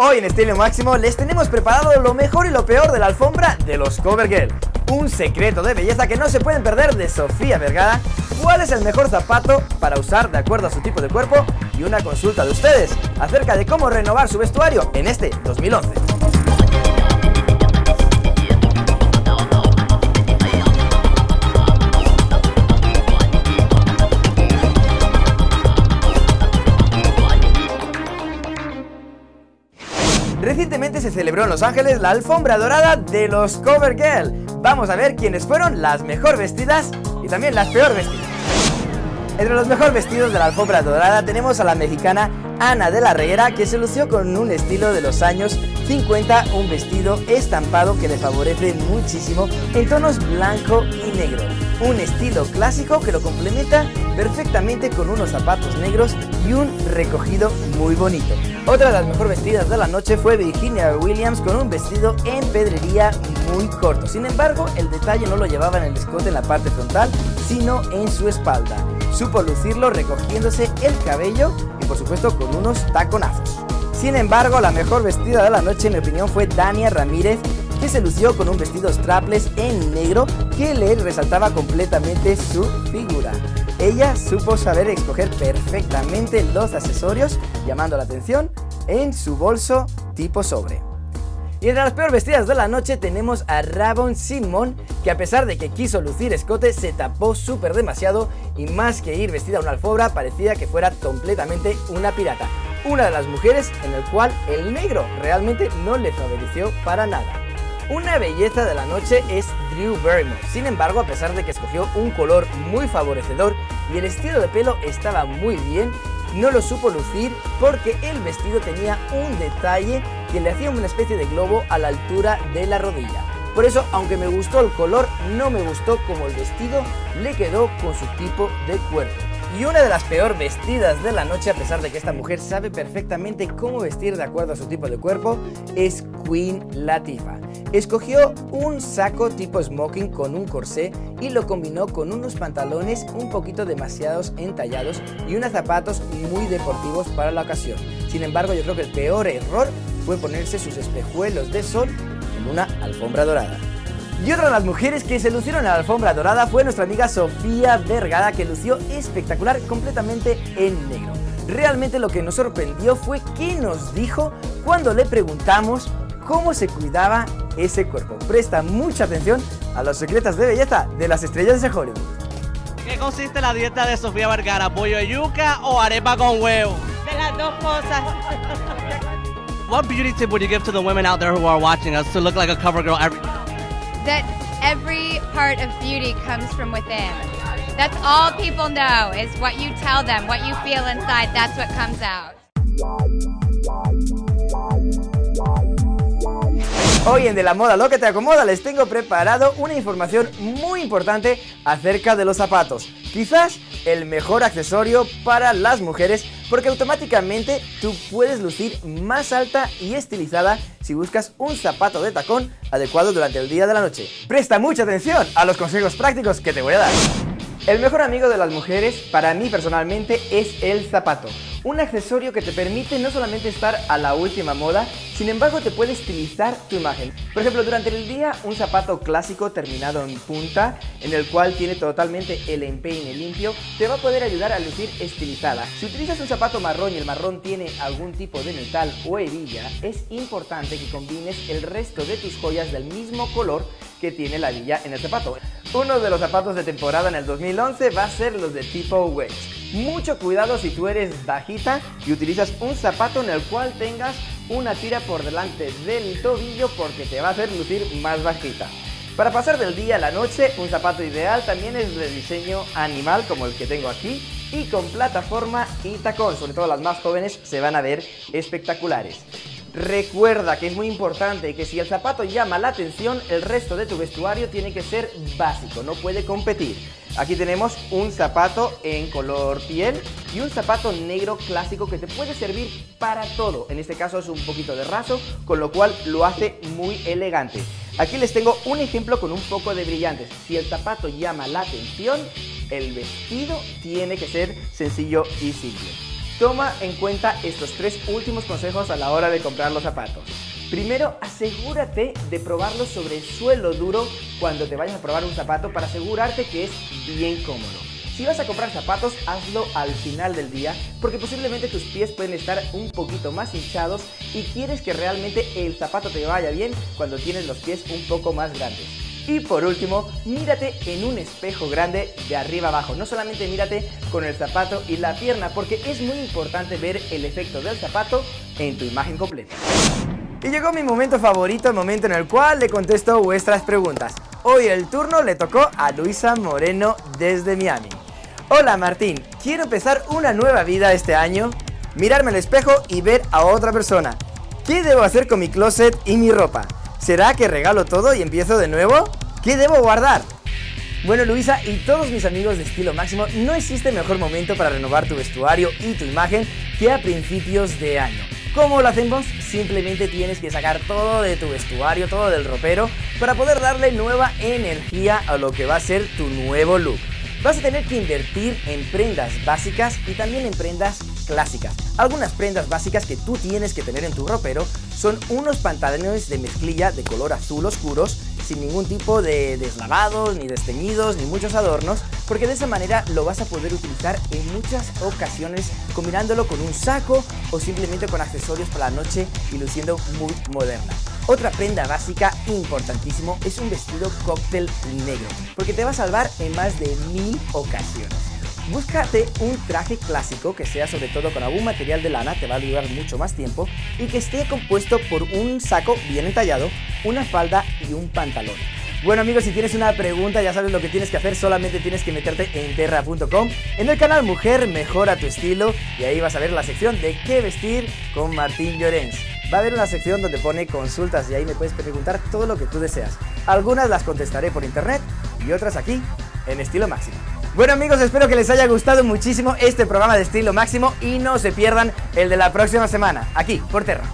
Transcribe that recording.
Hoy en Estilo Máximo les tenemos preparado lo mejor y lo peor de la alfombra de los Cover Girl. Un secreto de belleza que no se pueden perder de Sofía Vergara. ¿Cuál es el mejor zapato para usar de acuerdo a su tipo de cuerpo? Y una consulta de ustedes acerca de cómo renovar su vestuario en este 2011. Recientemente se celebró en Los Ángeles la alfombra dorada de los Cover Girl. Vamos a ver quiénes fueron las mejor vestidas y también las peor vestidas. Entre los mejor vestidos de la alfombra dorada tenemos a la mexicana Ana de la Reguera que se lució con un estilo de los años 50, un vestido estampado que le favorece muchísimo en tonos blanco y negro. Un estilo clásico que lo complementa perfectamente con unos zapatos negros y un recogido muy bonito. Otra de las mejor vestidas de la noche fue Virginia Williams con un vestido en pedrería muy corto. Sin embargo, el detalle no lo llevaba en el escote en la parte frontal, sino en su espalda. Supo lucirlo recogiéndose el cabello y por supuesto con unos taconazos. Sin embargo, la mejor vestida de la noche en mi opinión fue Dania Ramírez que se lució con un vestido strapless en negro que le resaltaba completamente su figura. Ella supo saber escoger perfectamente los accesorios, llamando la atención en su bolso tipo sobre. Y entre las peores vestidas de la noche tenemos a Rabon Simon, que a pesar de que quiso lucir escote, se tapó súper demasiado y más que ir vestida a una alfombra, parecía que fuera completamente una pirata. Una de las mujeres en el cual el negro realmente no le favoreció para nada. Una belleza de la noche es Drew Barrymore. Sin embargo, a pesar de que escogió un color muy favorecedor y el estilo de pelo estaba muy bien, no lo supo lucir porque el vestido tenía un detalle que le hacía una especie de globo a la altura de la rodilla. Por eso, aunque me gustó el color, no me gustó como el vestido le quedó con su tipo de cuerpo. Y una de las peor vestidas de la noche, a pesar de que esta mujer sabe perfectamente cómo vestir de acuerdo a su tipo de cuerpo, es Queen Latifah. Escogió un saco tipo smoking con un corsé y lo combinó con unos pantalones un poquito demasiados entallados y unos zapatos muy deportivos para la ocasión. Sin embargo, yo creo que el peor error fue ponerse sus espejuelos de sol en una alfombra dorada. Y otra de las mujeres que se lucieron en la alfombra dorada fue nuestra amiga Sofía Vergara, que lució espectacular completamente en negro. Realmente lo que nos sorprendió fue que nos dijo cuando le preguntamos cómo se cuidaba ese cuerpo. Presta mucha atención a los secretos de belleza de las estrellas de Hollywood. ¿Qué consiste la dieta de Sofía Vergara? ¿Pollo de yuca o arepa con huevo? De las dos cosas. What beauty tip would you give to the women out there who are watching us to look like a cover girl every that every part of beauty comes from within. That's all people know is what you tell them, what you feel inside, that's what comes out. Hoy en De la Moda Lo que te acomoda les tengo preparado una información muy importante acerca de los zapatos. Quizás el mejor accesorio para las mujeres porque automáticamente tú puedes lucir más alta y estilizada si buscas un zapato de tacón adecuado durante el día de la noche. Presta mucha atención a los consejos prácticos que te voy a dar. El mejor amigo de las mujeres, para mí personalmente, es el zapato. Un accesorio que te permite no solamente estar a la última moda, sin embargo te puede estilizar tu imagen. Por ejemplo, durante el día un zapato clásico terminado en punta, en el cual tiene totalmente el empeine limpio, te va a poder ayudar a lucir estilizada. Si utilizas un zapato marrón y el marrón tiene algún tipo de metal o hebilla, es importante que combines el resto de tus joyas del mismo color que tiene la hebilla en el zapato. Uno de los zapatos de temporada en el 2011 va a ser los de tipo wedge. Mucho cuidado si tú eres bajita y utilizas un zapato en el cual tengas una tira por delante del tobillo porque te va a hacer lucir más bajita. Para pasar del día a la noche, un zapato ideal también es de diseño animal como el que tengo aquí y con plataforma y tacón, sobre todo las más jóvenes se van a ver espectaculares. Recuerda que es muy importante que si el zapato llama la atención, el resto de tu vestuario tiene que ser básico, no puede competir. Aquí tenemos un zapato en color piel y un zapato negro clásico que te puede servir para todo. En este caso es un poquito de raso, con lo cual lo hace muy elegante. Aquí les tengo un ejemplo con un poco de brillantes. Si el zapato llama la atención, el vestido tiene que ser sencillo y simple. Toma en cuenta estos tres últimos consejos a la hora de comprar los zapatos. Primero, asegúrate de probarlo sobre suelo duro cuando te vayas a probar un zapato para asegurarte que es bien cómodo. Si vas a comprar zapatos, hazlo al final del día porque posiblemente tus pies pueden estar un poquito más hinchados y quieres que realmente el zapato te vaya bien cuando tienes los pies un poco más grandes. Y por último, mírate en un espejo grande de arriba abajo. No solamente mírate con el zapato y la pierna, porque es muy importante ver el efecto del zapato en tu imagen completa. Y llegó mi momento favorito, el momento en el cual le contesto vuestras preguntas. Hoy el turno le tocó a Luisa Moreno desde Miami. Hola Martín, quiero empezar una nueva vida este año, mirarme al espejo y ver a otra persona. ¿Qué debo hacer con mi closet y mi ropa? ¿Será que regalo todo y empiezo de nuevo? ¿Qué debo guardar? Bueno Luisa y todos mis amigos de estilo máximo, no existe mejor momento para renovar tu vestuario y tu imagen que a principios de año. ¿Cómo lo hacemos? Simplemente tienes que sacar todo de tu vestuario, todo del ropero, para poder darle nueva energía a lo que va a ser tu nuevo look vas a tener que invertir en prendas básicas y también en prendas clásicas. Algunas prendas básicas que tú tienes que tener en tu ropero son unos pantalones de mezclilla de color azul oscuros sin ningún tipo de deslavados, ni desteñidos, ni muchos adornos, porque de esa manera lo vas a poder utilizar en muchas ocasiones combinándolo con un saco o simplemente con accesorios para la noche y luciendo muy moderna. Otra prenda básica importantísimo es un vestido cóctel negro, porque te va a salvar en más de mil ocasiones. Búscate un traje clásico que sea sobre todo con algún material de lana, te va a durar mucho más tiempo, y que esté compuesto por un saco bien entallado, una falda y un pantalón. Bueno amigos, si tienes una pregunta ya sabes lo que tienes que hacer, solamente tienes que meterte en terra.com, en el canal Mujer Mejora tu Estilo, y ahí vas a ver la sección de qué vestir con Martín Llorens. Va a haber una sección donde pone consultas y ahí me puedes preguntar todo lo que tú deseas. Algunas las contestaré por internet y otras aquí en estilo máximo. Bueno amigos, espero que les haya gustado muchísimo este programa de estilo máximo y no se pierdan el de la próxima semana, aquí por Terra.